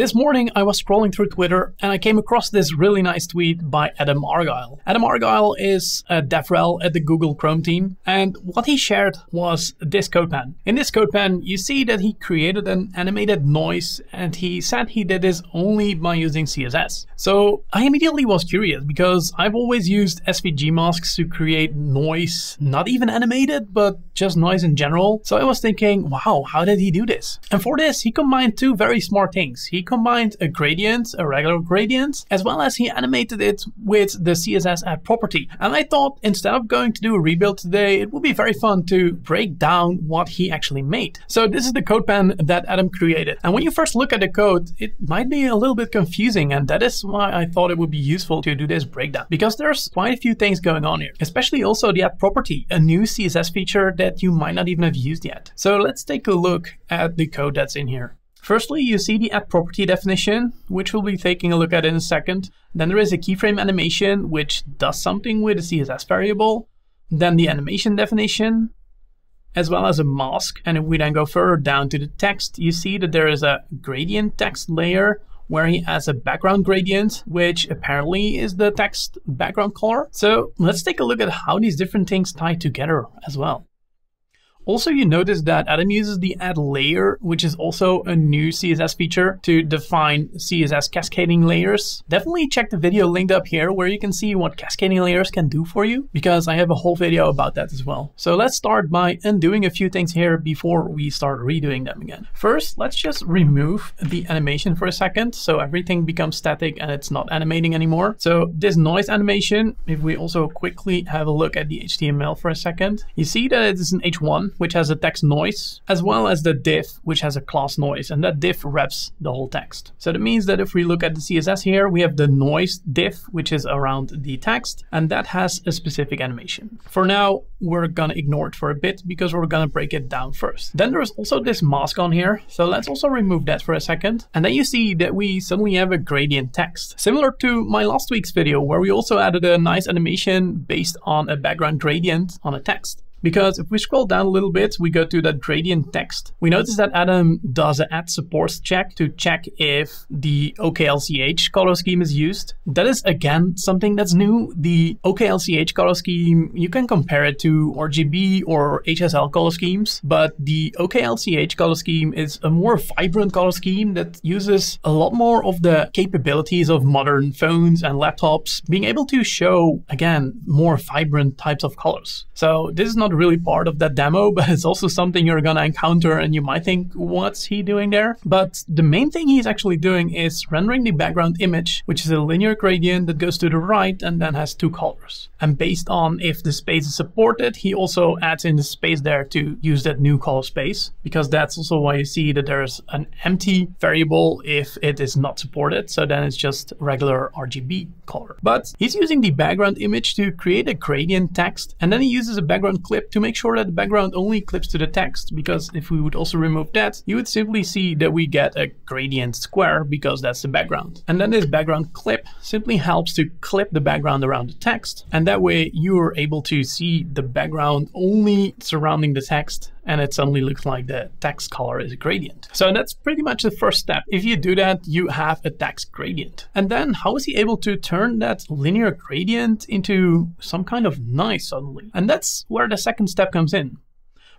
This morning I was scrolling through Twitter and I came across this really nice tweet by Adam Argyle. Adam Argyle is uh, a DevRel at the Google Chrome team and what he shared was this CodePen. In this CodePen you see that he created an animated noise and he said he did this only by using CSS. So I immediately was curious because I've always used SVG masks to create noise, not even animated, but just noise in general. So I was thinking, wow, how did he do this? And for this, he combined two very smart things. He combined a gradient, a regular gradient, as well as he animated it with the CSS @property. And I thought instead of going to do a rebuild today, it would be very fun to break down what he actually made. So this is the CodePen that Adam created. And when you first look at the code, it might be a little bit confusing. And that is why I thought it would be useful to do this breakdown because there's quite a few things going on here, especially also the @property, a new CSS feature that you might not even have used yet. So let's take a look at the code that's in here. Firstly, you see the @property definition, which we'll be taking a look at in a second. Then there is a keyframe animation, which does something with a CSS variable. Then the animation definition, as well as a mask. And if we then go further down to the text, you see that there is a gradient text layer where he has a background gradient, which apparently is the text background color. So let's take a look at how these different things tie together as well. Also, you notice that Adam uses the @layer, which is also a new CSS feature to define CSS cascading layers. Definitely check the video linked up here where you can see what cascading layers can do for you, because I have a whole video about that as well. So let's start by undoing a few things here before we start redoing them again. First, let's just remove the animation for a second, so everything becomes static and it's not animating anymore. So this noise animation, if we also quickly have a look at the HTML for a second, you see that it is an H1 which has a text noise, as well as the div, which has a class noise, and that div wraps the whole text. So that means that if we look at the CSS here, we have the noise div, which is around the text, and that has a specific animation. For now, we're gonna ignore it for a bit because we're gonna break it down first. Then there's also this mask on here, so let's also remove that for a second. And then you see that we suddenly have a gradient text, similar to my last week's video where we also added a nice animation based on a background gradient on a text. Because if we scroll down a little bit, we go to that gradient text. We notice that Adam does an @supports check to check if the OKLCH color scheme is used. That is again something that's new. The OKLCH color scheme, you can compare it to RGB or HSL color schemes, but the OKLCH color scheme is a more vibrant color scheme that uses a lot more of the capabilities of modern phones and laptops, being able to show, again, more vibrant types of colors. So this is not not really part of that demo, but it's also something you're gonna encounter and you might think, what's he doing there? But the main thing he's actually doing is rendering the background image, which is a linear gradient that goes to the right and then has two colors. And based on if the space is supported, he also adds in the space there to use that new color space, because that's also why you see that there's an empty variable if it is not supported. So then it's just regular RGB color. But he's using the background image to create a gradient text, and then he uses a background clip clip to make sure that the background only clips to the text, because if we would also remove that, you would simply see that we get a gradient square because that's the background. And then this background clip simply helps to clip the background around the text. And that way you are able to see the background only surrounding the text and it suddenly looks like the text color is a gradient. So that's pretty much the first step. If you do that, you have a text gradient. And then how is he able to turn that linear gradient into some kind of noise suddenly? And that's where the second step comes in.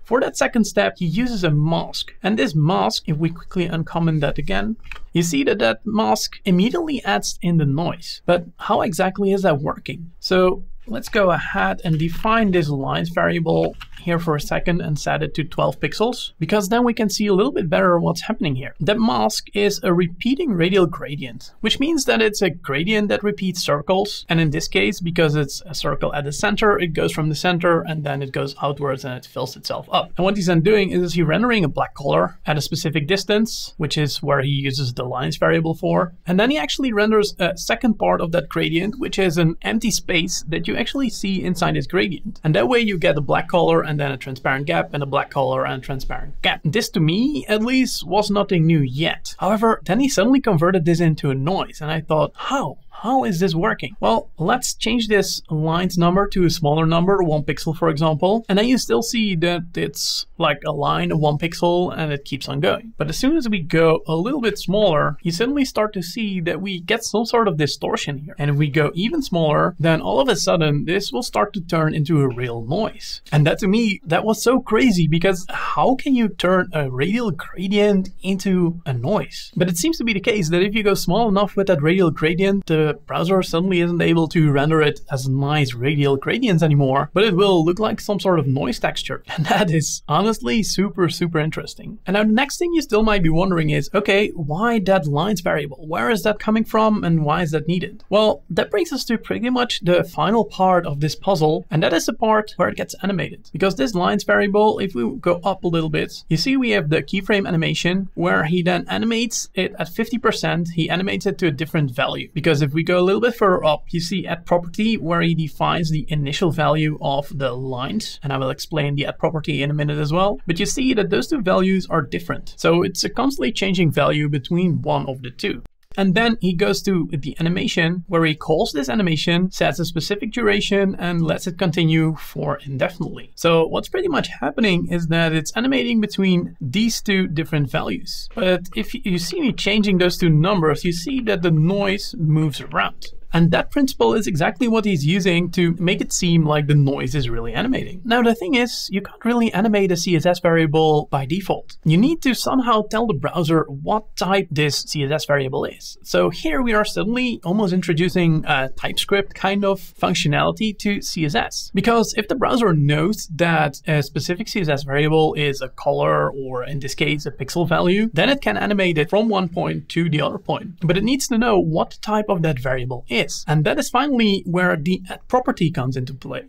For that second step, he uses a mask. And this mask, if we quickly uncomment that again, you see that that mask immediately adds in the noise. But how exactly is that working? So let's go ahead and define this lines variable here for a second and set it to 12 pixels because then we can see a little bit better what's happening here. That mask is a repeating radial gradient, which means that it's a gradient that repeats circles. And in this case, because it's a circle at the center, it goes from the center and then it goes outwards and it fills itself up. And what he's then doing is he rendering a black color at a specific distance, which is where he uses the lines variable for. And then he actually renders a second part of that gradient, which is an empty space that you actually see inside his gradient. And that way you get a black color and then a transparent gap and a black color and transparent gap. This to me, at least, was nothing new yet. However, then he suddenly converted this into a noise and I thought, how? How is this working? Well, let's change this lines number to a smaller number, one pixel for example, and then you still see that it's like a line of one pixel and it keeps on going. But as soon as we go a little bit smaller, you suddenly start to see that we get some sort of distortion here. And if we go even smaller, then all of a sudden this will start to turn into a real noise. And that to me, that was so crazy because how can you turn a radial gradient into a noise? But it seems to be the case that if you go small enough with that radial gradient, the browser suddenly isn't able to render it as nice radial gradients anymore, but it will look like some sort of noise texture. And that is honestly super, super interesting. And now the next thing you still might be wondering is, okay, why that lines variable? Where is that coming from and why is that needed? Well, that brings us to pretty much the final part of this puzzle, and that is the part where it gets animated. Because this lines variable, if we go up a little bit, you see we have the keyframe animation where he then animates it at 50%, he animates it to a different value. Because if we go a little bit further up, you see @property where he defines the initial value of the lines, and I will explain the @property in a minute as well. But you see that those two values are different. So it's a constantly changing value between one of the two. And then he goes to the animation where he calls this animation, sets a specific duration and lets it continue for indefinitely. So what's pretty much happening is that it's animating between these two different values. But if you see me changing those two numbers, you see that the noise moves around. And that principle is exactly what he's using to make it seem like the noise is really animating. Now, the thing is, you can't really animate a CSS variable by default. You need to somehow tell the browser what type this CSS variable is. So here we are suddenly almost introducing a TypeScript kind of functionality to CSS. Because if the browser knows that a specific CSS variable is a color or in this case a pixel value, then it can animate it from one point to the other point. But it needs to know what type of that variable is is. And that is finally where the @property comes into play.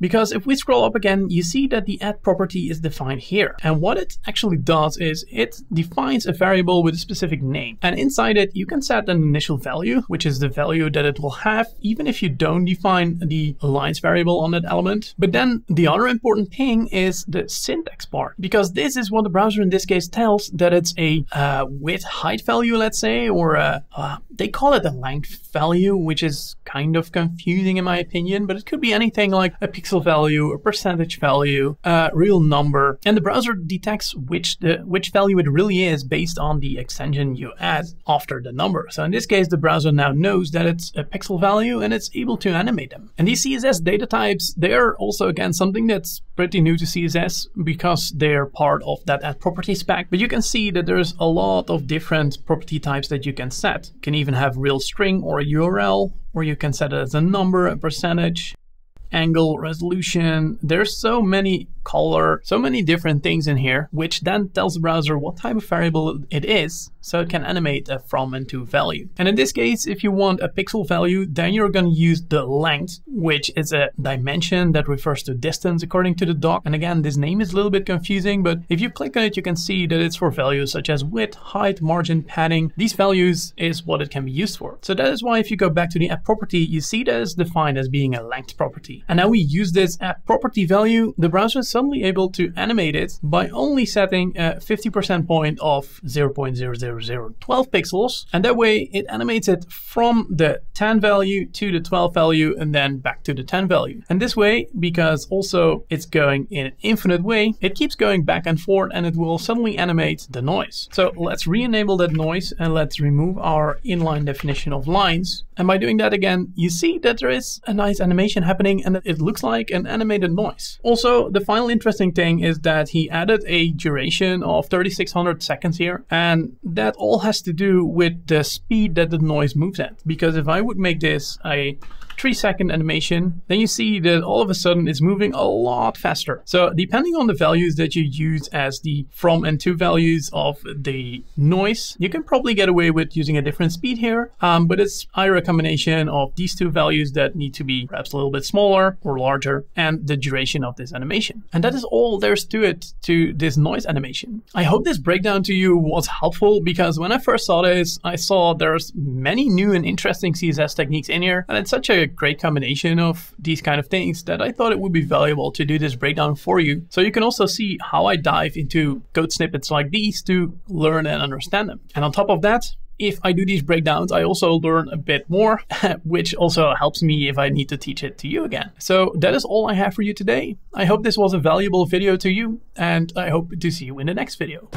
Because if we scroll up again, you see that the @property is defined here. And what it actually does is it defines a variable with a specific name. And inside it, you can set an initial value, which is the value that it will have, even if you don't define the lines variable on that element. But then the other important thing is the syntax part, because this is what the browser in this case tells that it's a uh, width height value, let's say, or a, uh, they call it a length value, which is kind of confusing in my opinion, but it could be anything like a pixel value, a percentage value, a real number, and the browser detects which the which value it really is based on the extension you add after the number. So in this case, the browser now knows that it's a pixel value and it's able to animate them. And these CSS data types, they are also again something that's pretty new to CSS because they're part of that @property spec. But you can see that there's a lot of different property types that you can set. You can even have real string or a URL, or you can set it as a number, a percentage, angle, resolution. There's so many color, so many different things in here, which then tells the browser what type of variable it is, so it can animate a from and to value. And in this case, if you want a pixel value, then you're going to use the length, which is a dimension that refers to distance according to the doc. And again, this name is a little bit confusing, but if you click on it, you can see that it's for values such as width, height, margin, padding. These values is what it can be used for. So that is why if you go back to the @property, you see that it's defined as being a length property. And now we use this add property value, the browser is suddenly able to animate it by only setting a 50% point of 0.00012 pixels. And that way it animates it from the 10 value to the 12 value and then back to the 10 value. And this way, because also it's going in an infinite way, it keeps going back and forth and it will suddenly animate the noise. So let's re-enable that noise and let's remove our inline definition of lines. And by doing that again, you see that there is a nice animation happening and it looks like an animated noise. Also, the final interesting thing is that he added a duration of 3600 seconds here, and that all has to do with the speed that the noise moves at. Because if I would make this a three second animation, then you see that all of a sudden it's moving a lot faster. So depending on the values that you use as the from and to values of the noise, you can probably get away with using a different speed here, um, but it's either a combination of these two values that need to be perhaps a little bit smaller or larger and the duration of this animation. And that is all there's to it to this noise animation. I hope this breakdown to you was helpful because when I first saw this, I saw there's many new and interesting CSS techniques in here and it's such a great combination of these kind of things that I thought it would be valuable to do this breakdown for you. So you can also see how I dive into code snippets like these to learn and understand them. And on top of that, if I do these breakdowns, I also learn a bit more, which also helps me if I need to teach it to you again. So that is all I have for you today. I hope this was a valuable video to you, and I hope to see you in the next video.